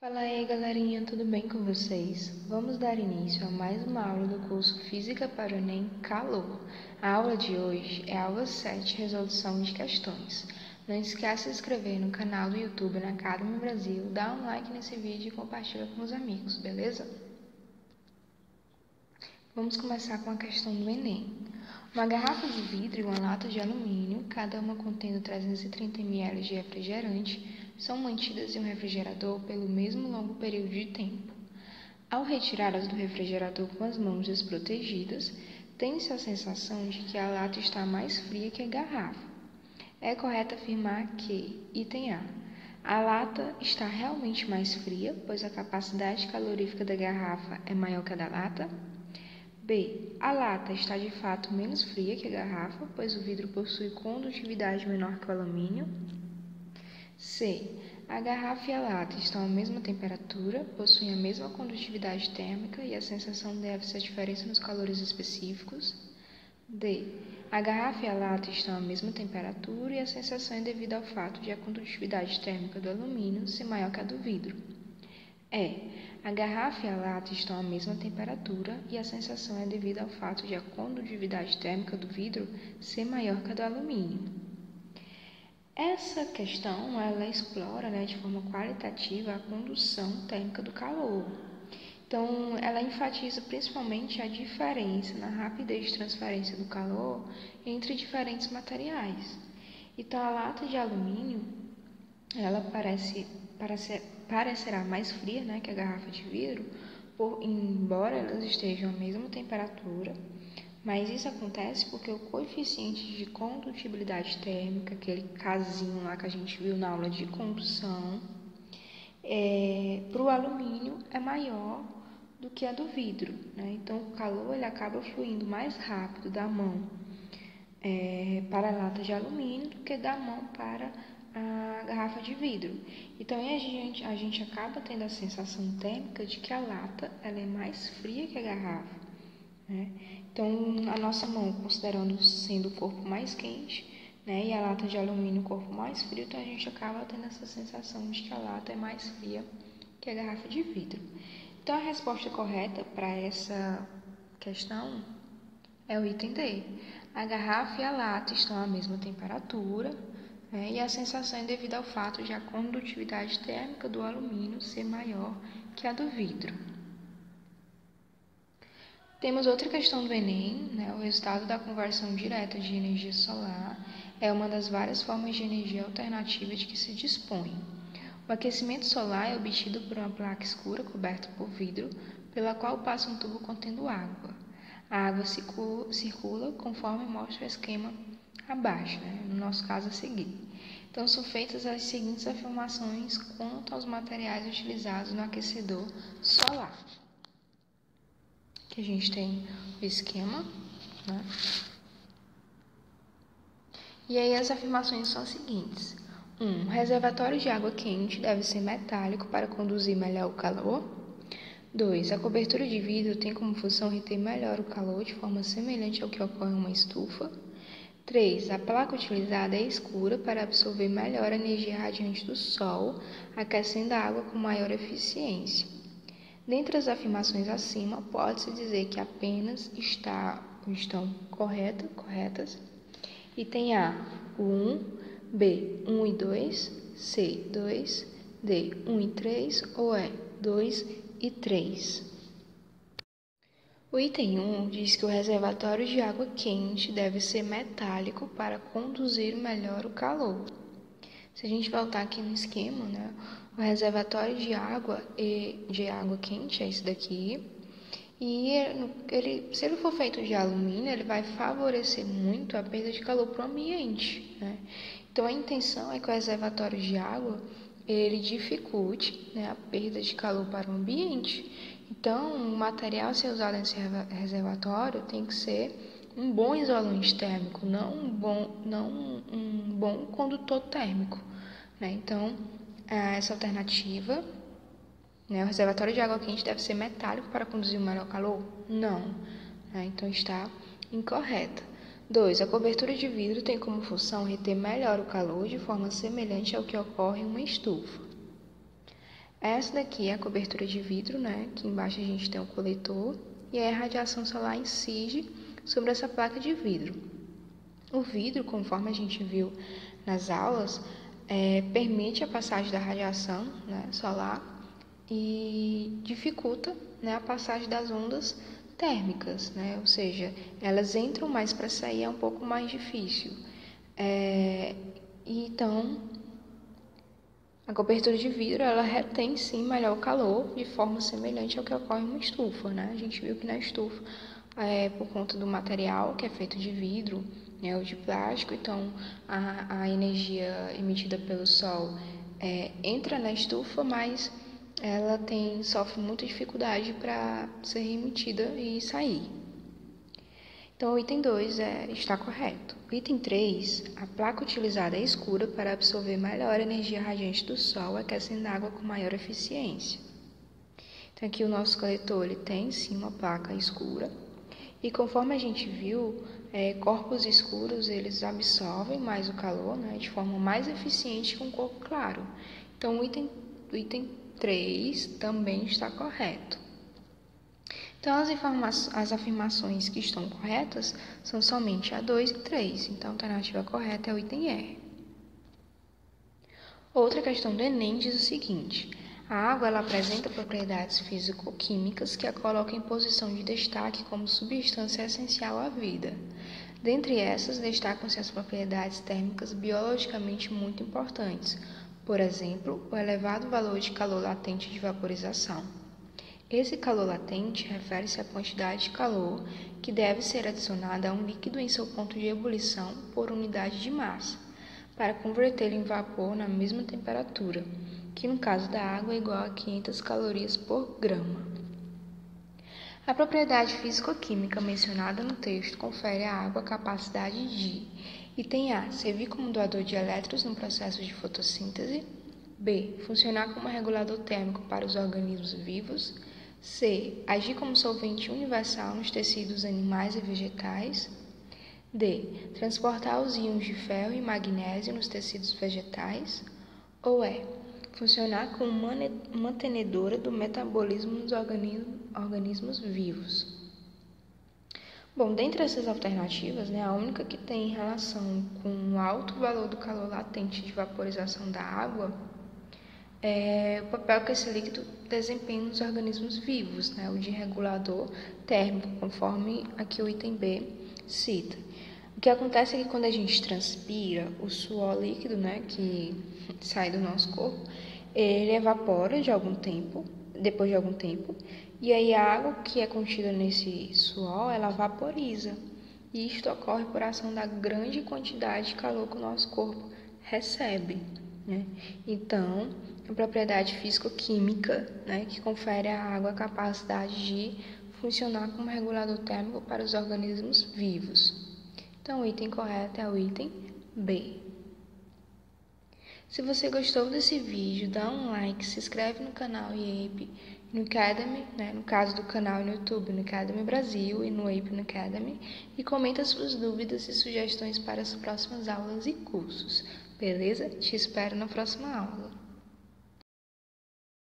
Fala aí galerinha, tudo bem com vocês? Vamos dar início a mais uma aula do curso Física para o Enem Calor. A aula de hoje é a aula 7, Resolução de Questões. Não esqueça de se inscrever no canal do YouTube na Academy Brasil, dá um like nesse vídeo e compartilha com os amigos, beleza? Vamos começar com a questão do Enem. Uma garrafa de vidro e uma lata de alumínio, cada uma contendo 330 ml de refrigerante, são mantidas em um refrigerador pelo mesmo longo período de tempo. Ao retirá-las do refrigerador com as mãos desprotegidas, tem-se a sensação de que a lata está mais fria que a garrafa. É correto afirmar que, item A, a lata está realmente mais fria, pois a capacidade calorífica da garrafa é maior que a da lata? B. A lata está de fato menos fria que a garrafa, pois o vidro possui condutividade menor que o alumínio? C. A garrafa e a lata estão à mesma temperatura, possuem a mesma condutividade térmica e a sensação deve-se à diferença nos calores específicos. D. A garrafa e a lata estão à mesma temperatura e a sensação é devida ao fato de a condutividade térmica do alumínio ser maior que a do vidro. E. A garrafa e a lata estão à mesma temperatura e a sensação é devida ao fato de a condutividade térmica do vidro ser maior que a do alumínio. Essa questão ela explora né, de forma qualitativa a condução térmica do calor. Então, ela enfatiza principalmente a diferença na rapidez de transferência do calor entre diferentes materiais. Então, a lata de alumínio ela parece, parece parecerá mais fria né, que a garrafa de vidro, por, embora elas estejam à mesma temperatura mas isso acontece porque o coeficiente de condutibilidade térmica, aquele casinho lá que a gente viu na aula de condução, é, para o alumínio é maior do que a do vidro. Né? Então, o calor ele acaba fluindo mais rápido da mão é, para a lata de alumínio do que da mão para a garrafa de vidro. Então, a gente, a gente acaba tendo a sensação térmica de que a lata ela é mais fria que a garrafa. Né? Então, a nossa mão, considerando sendo o corpo mais quente, né, e a lata de alumínio o corpo mais frio, então a gente acaba tendo essa sensação de que a lata é mais fria que a garrafa de vidro. Então, a resposta correta para essa questão é o item D. A garrafa e a lata estão à mesma temperatura, né, e a sensação é devida ao fato de a condutividade térmica do alumínio ser maior que a do vidro. Temos outra questão do Enem, né? o resultado da conversão direta de energia solar é uma das várias formas de energia alternativa de que se dispõe. O aquecimento solar é obtido por uma placa escura coberta por vidro, pela qual passa um tubo contendo água. A água circula conforme mostra o esquema abaixo, né? no nosso caso a seguir. Então, são feitas as seguintes afirmações quanto aos materiais utilizados no aquecedor solar a gente tem o esquema, né? E aí as afirmações são as seguintes. 1. Um, reservatório de água quente deve ser metálico para conduzir melhor o calor. 2. A cobertura de vidro tem como função reter melhor o calor de forma semelhante ao que ocorre em uma estufa. 3. A placa utilizada é escura para absorver melhor a energia radiante do sol, aquecendo a água com maior eficiência. Dentre as afirmações acima, pode-se dizer que apenas está, estão correta, corretas. Item A, o 1, B, 1 e 2, C, 2, D, 1 e 3 ou E, 2 e 3. O item 1 diz que o reservatório de água quente deve ser metálico para conduzir melhor o calor. Se a gente voltar aqui no esquema, né, o reservatório de água e de água quente é esse daqui. E ele, se ele for feito de alumínio, ele vai favorecer muito a perda de calor para o ambiente. Né? Então a intenção é que o reservatório de água ele dificulte né, a perda de calor para o ambiente. Então, o material a ser usado nesse reservatório tem que ser um bom isolante térmico, não um bom, não um bom condutor térmico. Né? Então, essa alternativa, né, o reservatório de água quente deve ser metálico para conduzir o melhor calor? Não. Né? Então está incorreta. 2. A cobertura de vidro tem como função reter melhor o calor de forma semelhante ao que ocorre em uma estufa. Essa daqui é a cobertura de vidro, né? Que embaixo a gente tem o coletor e aí a radiação solar incide sobre essa placa de vidro. O vidro, conforme a gente viu nas aulas, é, permite a passagem da radiação né, solar e dificulta né, a passagem das ondas térmicas, né? ou seja, elas entram, mas para sair é um pouco mais difícil. É, então, a cobertura de vidro ela retém sim melhor o calor de forma semelhante ao que ocorre numa estufa. Né? A gente viu que na estufa, é, por conta do material que é feito de vidro né, ou de plástico, então a, a energia emitida pelo sol é, entra na estufa, mas ela tem sofre muita dificuldade para ser remitida e sair. Então, o item 2 é, está correto. O item 3, a placa utilizada é escura para absorver melhor a energia radiante do Sol, aquecendo a água com maior eficiência. Então, aqui o nosso coletor ele tem sim uma placa escura. E conforme a gente viu, é, corpos escuros eles absorvem mais o calor né, de forma mais eficiente que um corpo claro. Então, o item, o item 3 também está correto. Então, as, as afirmações que estão corretas são somente a 2 e 3. Então, a alternativa correta é o item E. Outra questão do Enem diz o seguinte: a água ela apresenta propriedades físico-químicas que a colocam em posição de destaque como substância essencial à vida. Dentre essas, destacam-se as propriedades térmicas biologicamente muito importantes, por exemplo, o elevado valor de calor latente de vaporização. Esse calor latente refere-se à quantidade de calor que deve ser adicionada a um líquido em seu ponto de ebulição por unidade de massa, para convertê-lo em vapor na mesma temperatura, que no caso da água é igual a 500 calorias por grama. A propriedade físico-química mencionada no texto confere à água a capacidade de Item A. Servir como doador de elétrons no processo de fotossíntese. B. Funcionar como regulador térmico para os organismos vivos. C. Agir como solvente universal nos tecidos animais e vegetais. D. Transportar os íons de ferro e magnésio nos tecidos vegetais. Ou E. Funcionar como mantenedora do metabolismo nos organismos vivos. Bom, dentre essas alternativas, né, a única que tem relação com o alto valor do calor latente de vaporização da água é o papel que esse líquido desempenha nos organismos vivos, né, o de regulador térmico, conforme aqui o item B cita. O que acontece é que quando a gente transpira, o suor líquido, né, que sai do nosso corpo, ele evapora de algum tempo, depois de algum tempo, e aí a água que é contida nesse suor, ela vaporiza. E isto ocorre por ação da grande quantidade de calor que o nosso corpo recebe. Né? Então, a propriedade físico-química né, que confere à água a capacidade de funcionar como regulador térmico para os organismos vivos. Então, o item correto é o item B. Se você gostou desse vídeo, dá um like, se inscreve no canal IEP no Academy, né, no caso do canal no YouTube, no Academy Brasil e no Ape no Academy, e comenta suas dúvidas e sugestões para as próximas aulas e cursos. Beleza? Te espero na próxima aula.